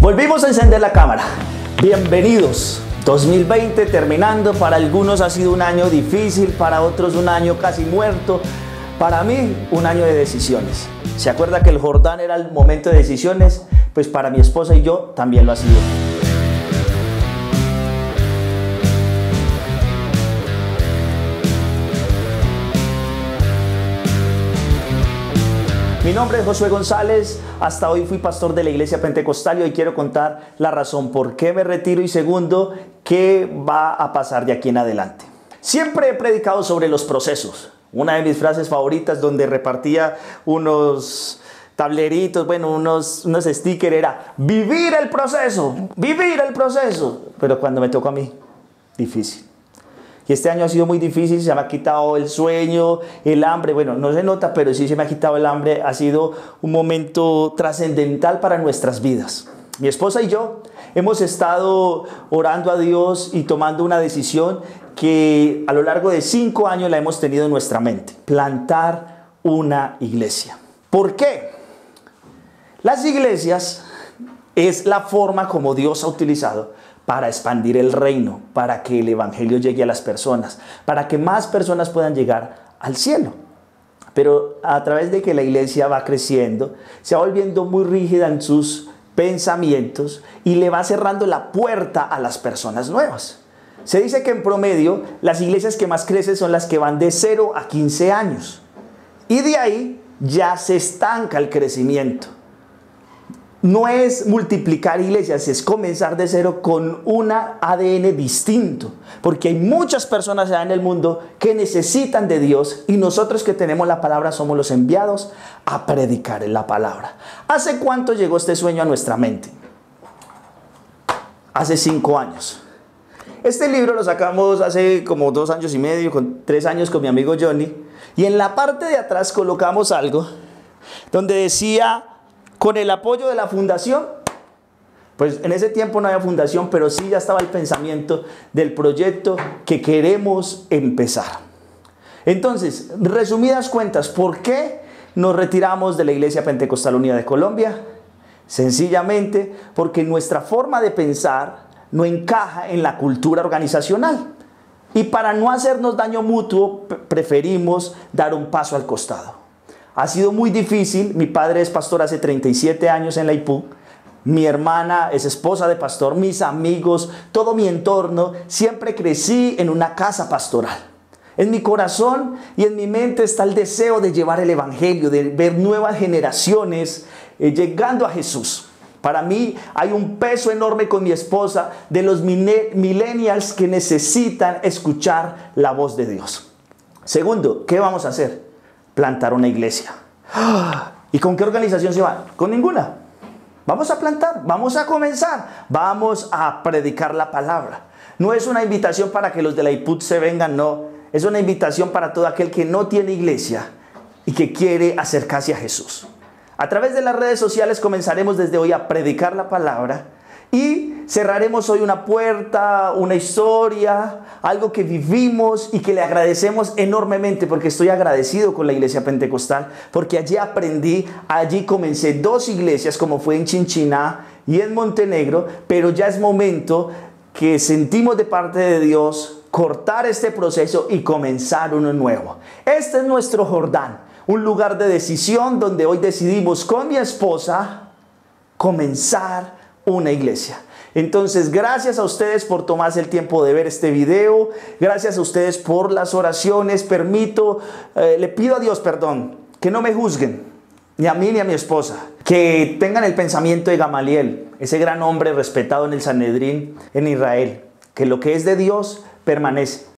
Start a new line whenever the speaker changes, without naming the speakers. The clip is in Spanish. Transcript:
Volvimos a encender la cámara. Bienvenidos. 2020 terminando, para algunos ha sido un año difícil, para otros un año casi muerto, para mí un año de decisiones. ¿Se acuerda que el Jordán era el momento de decisiones? Pues para mi esposa y yo también lo ha sido. Mi nombre es Josué González, hasta hoy fui pastor de la iglesia pentecostal y hoy quiero contar la razón por qué me retiro y segundo, qué va a pasar de aquí en adelante. Siempre he predicado sobre los procesos. Una de mis frases favoritas donde repartía unos tableritos, bueno, unos, unos stickers era vivir el proceso, vivir el proceso. Pero cuando me tocó a mí, difícil. Y este año ha sido muy difícil, se me ha quitado el sueño, el hambre. Bueno, no se nota, pero sí se me ha quitado el hambre. Ha sido un momento trascendental para nuestras vidas. Mi esposa y yo hemos estado orando a Dios y tomando una decisión que a lo largo de cinco años la hemos tenido en nuestra mente. Plantar una iglesia. ¿Por qué? Las iglesias es la forma como Dios ha utilizado para expandir el reino, para que el Evangelio llegue a las personas, para que más personas puedan llegar al cielo. Pero a través de que la iglesia va creciendo, se va volviendo muy rígida en sus pensamientos y le va cerrando la puerta a las personas nuevas. Se dice que en promedio las iglesias que más crecen son las que van de 0 a 15 años. Y de ahí ya se estanca el crecimiento no es multiplicar iglesias, es comenzar de cero con un ADN distinto. Porque hay muchas personas allá en el mundo que necesitan de Dios y nosotros que tenemos la palabra somos los enviados a predicar la palabra. ¿Hace cuánto llegó este sueño a nuestra mente? Hace cinco años. Este libro lo sacamos hace como dos años y medio, con tres años con mi amigo Johnny. Y en la parte de atrás colocamos algo donde decía con el apoyo de la fundación, pues en ese tiempo no había fundación, pero sí ya estaba el pensamiento del proyecto que queremos empezar. Entonces, resumidas cuentas, ¿por qué nos retiramos de la Iglesia Pentecostal Unida de Colombia? Sencillamente porque nuestra forma de pensar no encaja en la cultura organizacional. Y para no hacernos daño mutuo, preferimos dar un paso al costado. Ha sido muy difícil. Mi padre es pastor hace 37 años en la IPU. Mi hermana es esposa de pastor, mis amigos, todo mi entorno. Siempre crecí en una casa pastoral. En mi corazón y en mi mente está el deseo de llevar el Evangelio, de ver nuevas generaciones eh, llegando a Jesús. Para mí hay un peso enorme con mi esposa de los millennials que necesitan escuchar la voz de Dios. Segundo, ¿qué vamos a hacer? Plantar una iglesia. ¿Y con qué organización se va? Con ninguna. Vamos a plantar, vamos a comenzar, vamos a predicar la palabra. No es una invitación para que los de la IPUT se vengan, no. Es una invitación para todo aquel que no tiene iglesia y que quiere acercarse a Jesús. A través de las redes sociales comenzaremos desde hoy a predicar la palabra y cerraremos hoy una puerta, una historia, algo que vivimos y que le agradecemos enormemente porque estoy agradecido con la iglesia pentecostal, porque allí aprendí, allí comencé dos iglesias como fue en Chinchiná y en Montenegro, pero ya es momento que sentimos de parte de Dios cortar este proceso y comenzar uno nuevo. Este es nuestro Jordán, un lugar de decisión donde hoy decidimos con mi esposa comenzar una iglesia. Entonces, gracias a ustedes por tomarse el tiempo de ver este video. Gracias a ustedes por las oraciones. Permito, eh, le pido a Dios perdón, que no me juzguen, ni a mí ni a mi esposa. Que tengan el pensamiento de Gamaliel, ese gran hombre respetado en el Sanedrín en Israel. Que lo que es de Dios permanece.